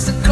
The